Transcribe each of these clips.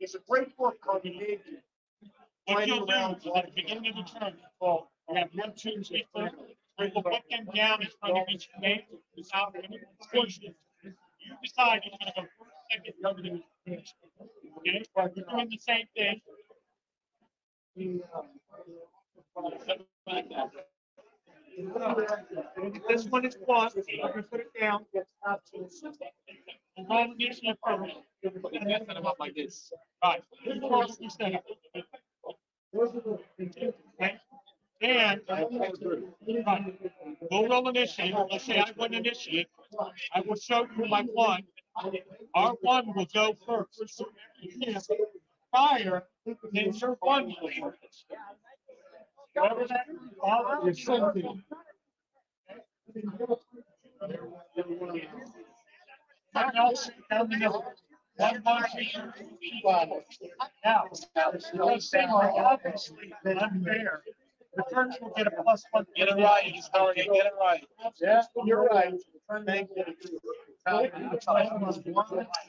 It's a great book called The Navy. you'll do at the beginning of the term, well, you have one, two, three, four, we will put them down in front of each name, without any question. You decide if you're gonna go first, second. Okay, we're doing the same thing. This one is one, you can put it down. Them up like this. Right. Is we set up. Okay? And, right, we'll roll initiative, let's say I win initiative, I will show you my one. Our one will go first. Prior, then your one will go first. Whatever that, all that else down the middle. Now, obviously unfair. The will get a plus one. Get it right, telling get it right. Yeah, you're right. Thank you.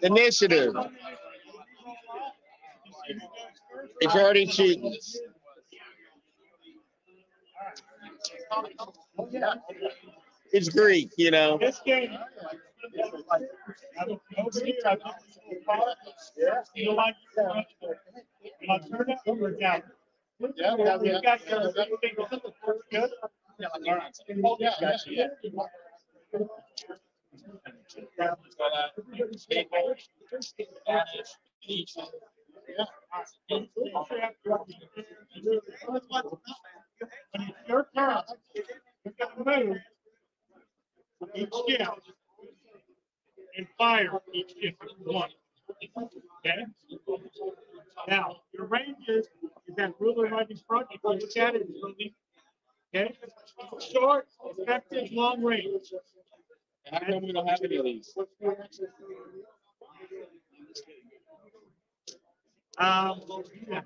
Initiative. It's already cheating. It's Greek, you know. This game. Over here, I think it's a card. You like, turn it over down. Yeah, yeah, yeah. You got your- Good? All right. Gotcha, yeah. When it's your turn, you're gonna move each shift and fire each shift at once. Okay? Now, your range is, is that ruler right in front, if you look at it, it's really, okay? Short, effective, long range. How come we don't have any of these? Um, yeah.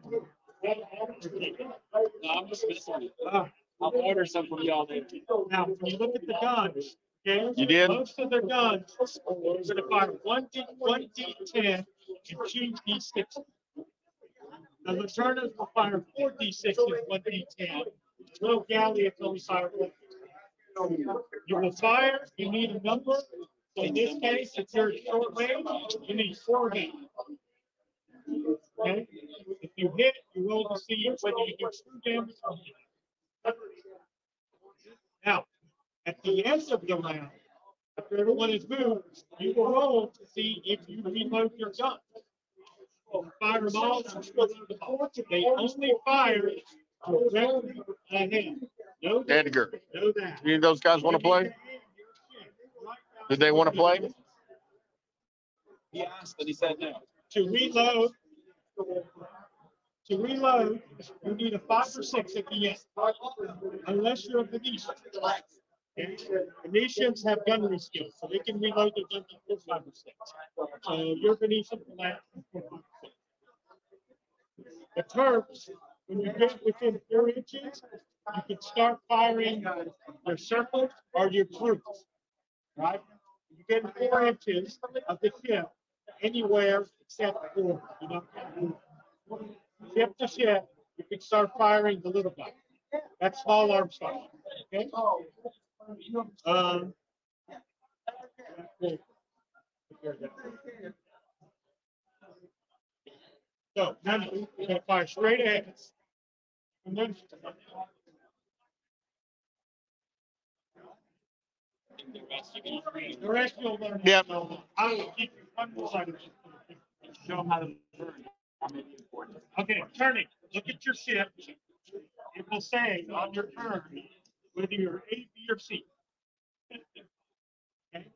No, I'm just messing. Uh, I'll order some from y'all then. Now, when you look at the guns, okay? You did? Most of their guns, are gonna fire one D, one D ten and two D six. The Lanternas will fire four D sixes, one D ten. Little Galleons only fire one. You will fire, you need a number. So in this case, if you're short range, you need four hit. Okay? If you hit, you to see whether you get true damage or. Now, at the end of the round, after everyone is moved, you will roll to see if you reload your gun. Fire them all, they only fire directly ahead. Know that, Edgar, know that. any of those guys want to play? Did they want to play? He asked, and he said no. To reload, to reload, you need a five or six at the end, unless you're a Venetian. Okay? Venetians have gunnery skills, so they can reload their gun before five or six. So you're Venetian for that. The Turks, when you get within four inches, you can start firing your circles or your troops. Right? You get four inches of the ship, anywhere except four. You move. Ship to ship, you can start firing the little guy. That's small arms fire. Okay? Um. So now you're gonna fire straight ahead. And then. The rest you'll learn. Yep. I will keep you side. Show them how to burn. Okay, turning, look at your ship. It will say on your turn whether you're A, B, or C. Okay,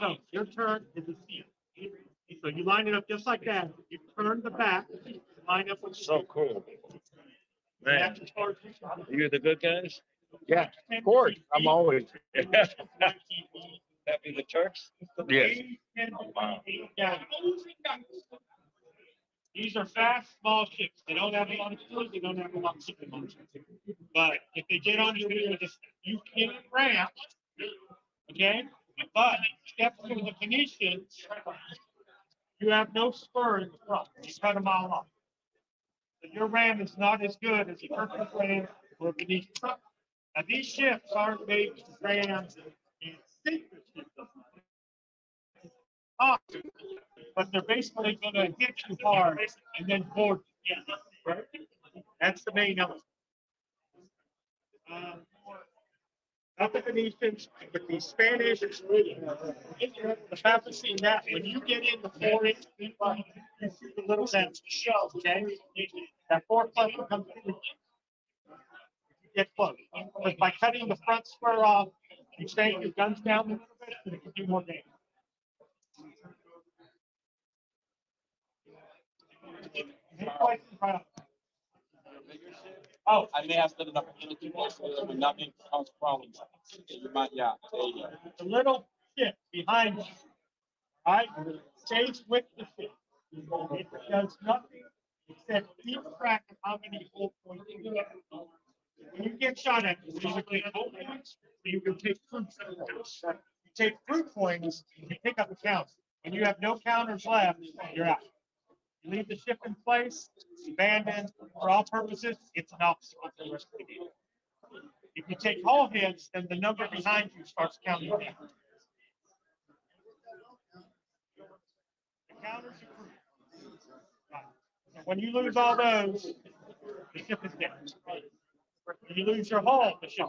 so your turn is a C. So you line it up just like that. You turn the back, line up with. So cool. Man, That's as far as you can. you the good guys? Yeah, of course, I'm always. That be the Turks? Yes. These are fast, small ships. They don't have a lot of food, they don't have a lot of shipping on. But if they get on your wheel, just, you can ramp, okay? But step to the Phoenicians, you have no spur in the front. You cut them all off. Your ram is not as good as a Turkish ram or a Venetian. Now, these ships aren't made to ram and sink the ship. Ah, But they're basically gonna hit you hard and then board. you. Right? That's the main element. Um, Not the Venetians, but the Spanish. The haven't seen that, when you get in the four inch, you see the little that shell, okay? That four plus comes. through. Get close, but by cutting the front spur off, you stay your guns down a little bit, and it can do more damage. Any questions about- Oh, I may have said enough, close, so would not be cause problems. You might, yeah, there you go. the little ship behind you, right, stays with the ship. It does nothing except keep track of how many hull points you get. When you get shot at, you take hull points, you can take fruit points. You take fruit points, you pick up a count. When you have no counters left, you're out. You leave the ship in place, it's abandoned, for all purposes, it's an obstacle for the rest of the game. If you take hull hits, then the number behind you starts counting down. The counters. Right. When you lose all those, the ship is dead. When you lose your hull, the ship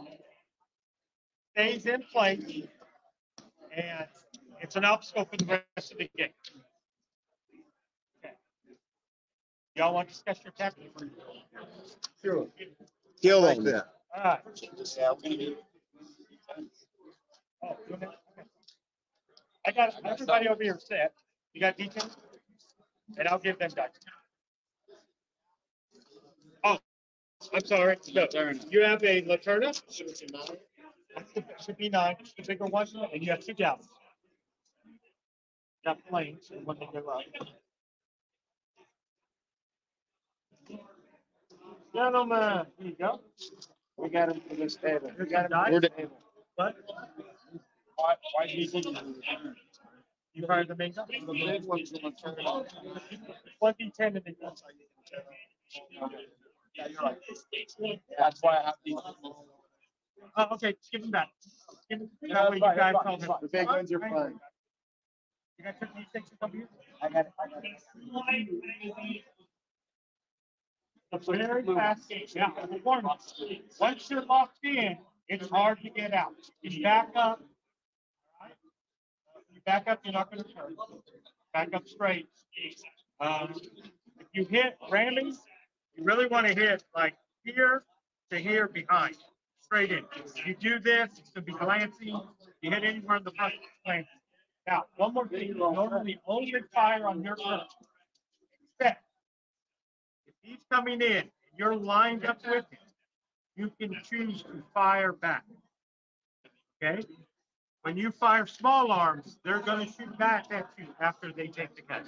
stays in place. And it's an obstacle for the rest of the game. Okay. Y'all want to discuss your tactics? Sure. Kill Like them. that. All right. Yeah, we're gonna be. Oh, you okay? Okay. I got everybody over here set. You got details? And I'll give them back. Oh, I'm sorry. No, you have a Lanterna? Should be nine, the bigger one, and you have two gallons. Got planes, and when they go Gentlemen, here you go. We got him for this table. We got Where did- But Why, why do you think? you hired the main guy. The big one's gonna turn on. Twenty, ten, and then. Yeah, you're right. That's why I have these. Oh, okay, just give them back. Give them- Yeah, that way you guys fine, tell them. The big ones are fine. You these things to come here? I got it. I got it. It's a very fast game, yeah. performance. Once you're locked in, it's hard to get out. You back up. You back up, you're not gonna turn. Back up straight. Um, if you hit ramming, you really wanna hit like here to here behind, straight in. If you do this, it's gonna be glancing. You hit anywhere in the front, it's glancing. Now, one more thing, normally only fire on your turn. He's coming in, you're lined up with him, you can choose to fire back. Okay? When you fire small arms, they're gonna shoot back at you after they take the catch.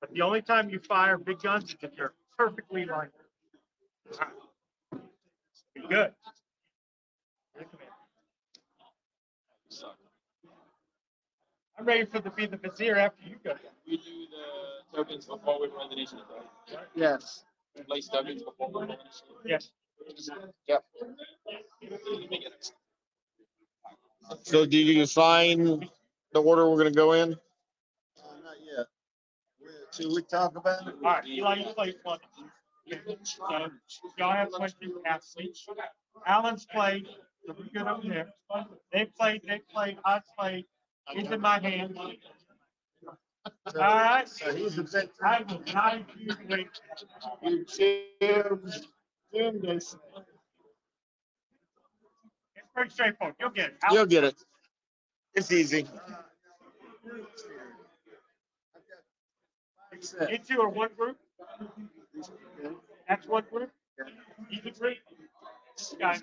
But the only time you fire big guns is if you're perfectly lined. up. Be Good. I'm ready for the be the vizier after you go. We do the tokens before we run the nation, right? Yes. Place tokens before we run the nation. Yes. Yep. So did you sign the order we're gonna go in? Uh, Not yet. Should we talk about it? All right, Eli, you play one. So, y'all have questions, ask me. Alan's played, so we're good over there. They played, they played, I played, he's in my hand. So- All right. So he's a big. time of not be waiting. You choose Jim It's pretty straightforward. You'll get it. You'll get it. It's easy. You two are one group. That's one group. You the three. Got it.